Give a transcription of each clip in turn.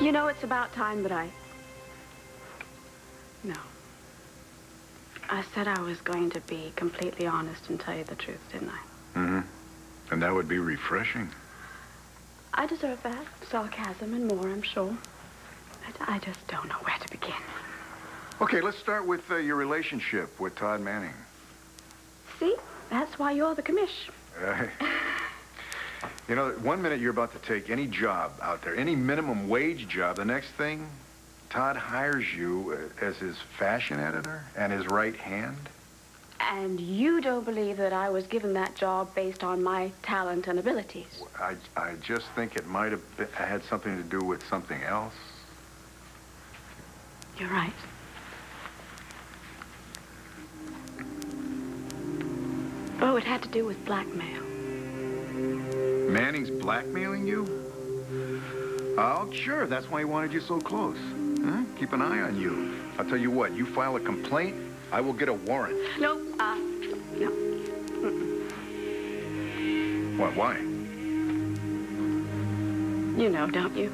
You know, it's about time that I... No. I said I was going to be completely honest and tell you the truth, didn't I? Mm-hmm. And that would be refreshing. I deserve that. Sarcasm and more, I'm sure. But I just don't know where to begin. Okay, let's start with uh, your relationship with Todd Manning. See? That's why you're the commish. Uh, you know, one minute you're about to take any job out there, any minimum wage job. The next thing, Todd hires you as his fashion editor and his right hand. And you don't believe that I was given that job based on my talent and abilities? I, I just think it might have been, had something to do with something else. You're right. Oh, it had to do with blackmail. Manning's blackmailing you? Oh, sure. That's why he wanted you so close. Huh? Keep an eye on you. I'll tell you what, you file a complaint, I will get a warrant. No, uh, no. What, why? You know, don't you?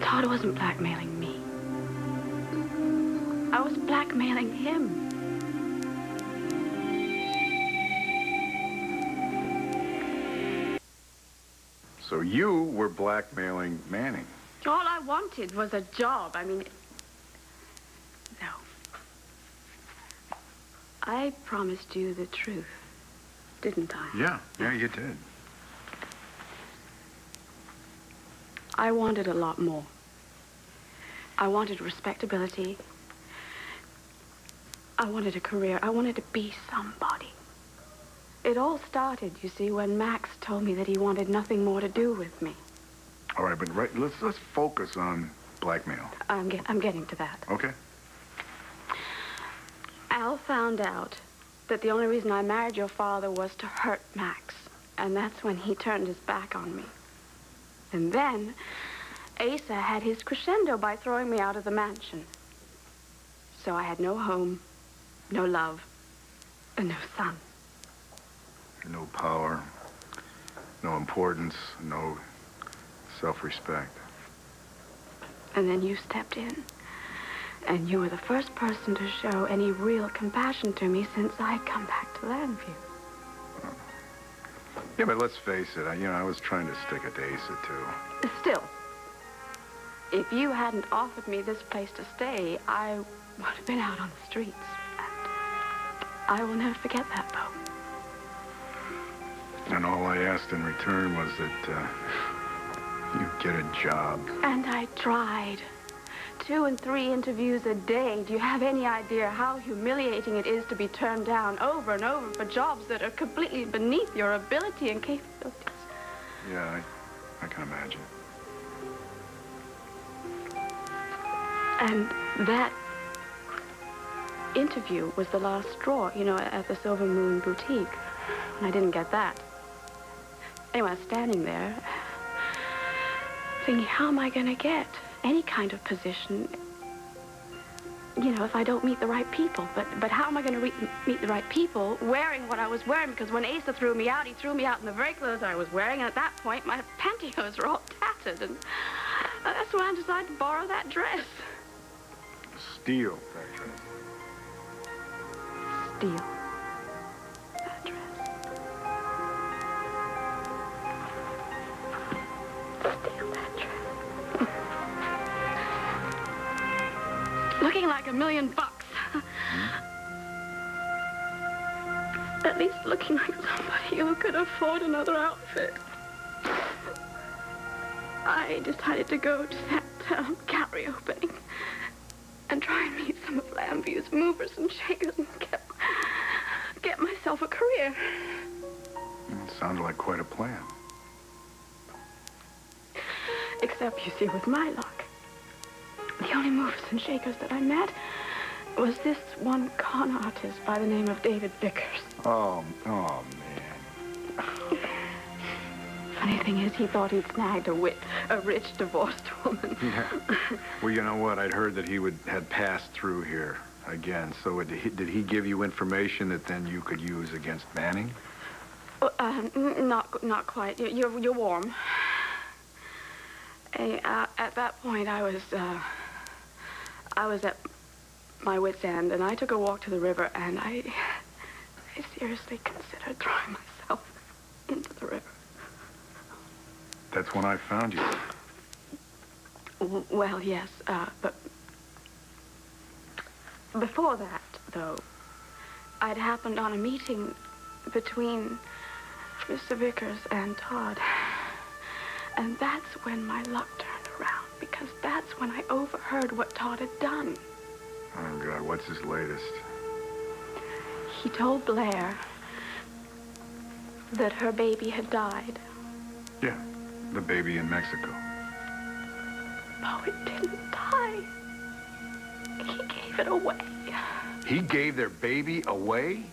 Todd wasn't blackmailing me. I was blackmailing him. You were blackmailing Manning. All I wanted was a job. I mean, no. I promised you the truth, didn't I? Yeah, yeah, you did. I wanted a lot more. I wanted respectability. I wanted a career. I wanted to be somebody. It all started, you see, when Max told me that he wanted nothing more to do with me. All right, but right, let's let's focus on blackmail. I'm, get, I'm getting to that. Okay. Al found out that the only reason I married your father was to hurt Max. And that's when he turned his back on me. And then Asa had his crescendo by throwing me out of the mansion. So I had no home, no love, and no son. No power, no importance, no self-respect. And then you stepped in. And you were the first person to show any real compassion to me since I come back to Llanview. Yeah, but let's face it, I, you know, I was trying to stick it to Asa, too. Still, if you hadn't offered me this place to stay, I would have been out on the streets. And I will never forget that, Bo. And all I asked in return was that uh, you get a job. And I tried. Two and three interviews a day. Do you have any idea how humiliating it is to be turned down over and over for jobs that are completely beneath your ability and capabilities? Yeah, I, I can imagine. And that interview was the last straw, you know, at the Silver Moon Boutique. And I didn't get that. Anyway, I was standing there thinking, how am I going to get any kind of position, you know, if I don't meet the right people? But, but how am I going to meet the right people wearing what I was wearing? Because when Asa threw me out, he threw me out in the very clothes I was wearing. And at that point, my pantyhose were all tattered. And that's when I decided to borrow that dress. Steal that dress. Steal. Steal that. Looking like a million bucks. At least looking like somebody who could afford another outfit. I decided to go to that um, gallery opening and try and meet some of Llanview's movers and shakers and get, get myself a career. It sounds like quite a plan. Except, you see, with my luck, the only movers and shakers that I met was this one con artist by the name of David Vickers. Oh, oh, man. Funny thing is, he thought he'd snagged a wit, a rich divorced woman. Yeah. Well, you know what? I'd heard that he would had passed through here again. So it, did he give you information that then you could use against Manning? Uh, not, not quite. You're, you're warm. Uh, at that point, I was, uh, I was at my wit's end, and I took a walk to the river, and I, I seriously considered throwing myself into the river. That's when I found you. W- Well, yes, uh, but before that, though, I'd happened on a meeting between Mr. Vickers and Todd. And that's when my luck turned around, because that's when I overheard what Todd had done. Oh, God, what's his latest? He told Blair that her baby had died. Yeah, the baby in Mexico. Oh, it didn't die. He gave it away. He gave their baby away?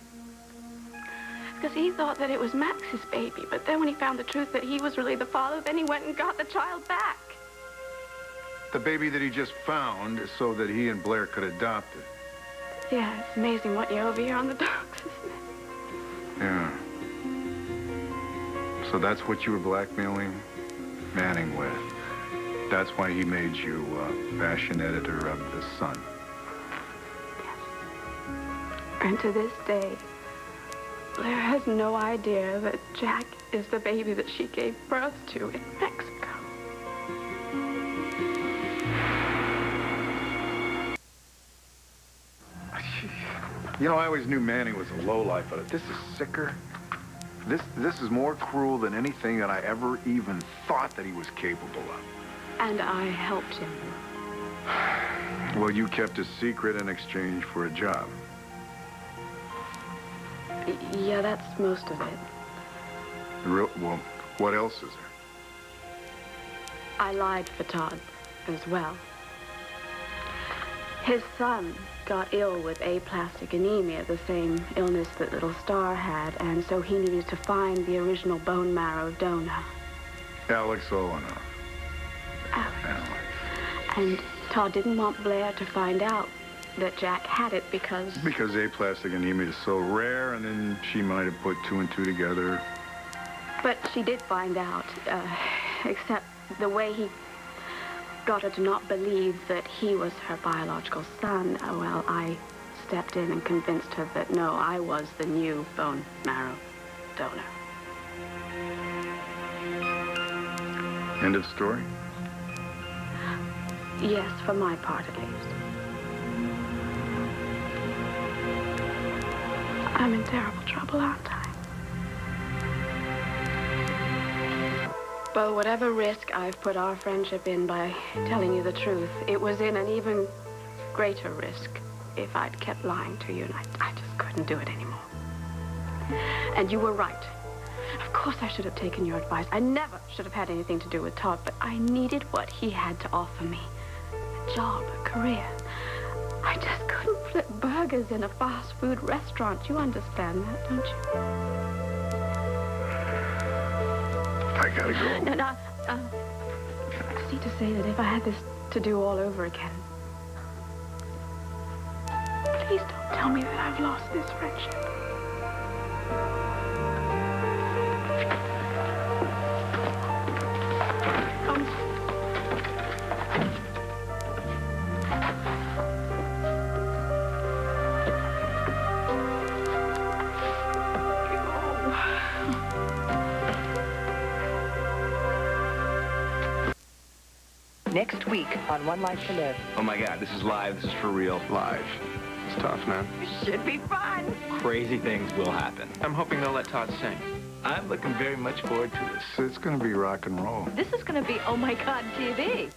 Because he thought that it was Max's baby. But then when he found the truth that he was really the father, then he went and got the child back. The baby that he just found so that he and Blair could adopt it. Yeah, it's amazing what you're over here on the docks, isn't it? Yeah. So that's what you were blackmailing Manning with. That's why he made you uh, fashion editor of The Sun. Yes. And to this day, Blair has no idea that Jack is the baby that she gave birth to in Mexico. You know, I always knew Manny was a lowlife, but this is sicker. This, this is more cruel than anything that I ever even thought that he was capable of. And I helped him. Well, you kept a secret in exchange for a job. Yeah, that's most of it. Real, well, what else is there? I lied for Todd as well. His son got ill with aplastic anemia, the same illness that little Starr had, and so he needed to find the original bone marrow donor. Alex Olanov. Alex. Alex. And Todd didn't want Blair to find out that Jack had it because Because aplastic anemia is so rare, and then she might have put two and two together. But she did find out, uh, except the way he got her to not believe that he was her biological son. Uh, well, I stepped in and convinced her that no, I was the new bone marrow donor. End of story? Yes, for my part at least. I'm in terrible trouble, aren't I? But whatever risk I've put our friendship in by telling you the truth, it was in an even greater risk if I'd kept lying to you, and I, I just couldn't do it anymore. And you were right. Of course I should have taken your advice. I never should have had anything to do with Todd, but I needed what he had to offer me. A job, a career. I just couldn't burgers in a fast food restaurant. You understand that, don't you? I gotta go. No, no, uh, I just need to say that if I had this to do all over again, please don't tell me that I've lost this friendship. Next week on One Life to Live. Oh my God, this is live. This is for real. Live. It's tough, man. It should be fun. Crazy things will happen. I'm hoping they'll let Todd sing. I'm looking very much forward to this. It's gonna be rock and roll. This is going to be Oh My God TV.